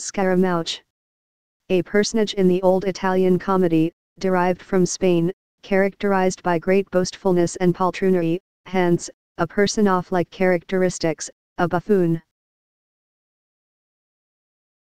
Scaramouche. A personage in the old Italian comedy, derived from Spain, characterized by great boastfulness and poltroonery, hence, a person off like characteristics, a buffoon.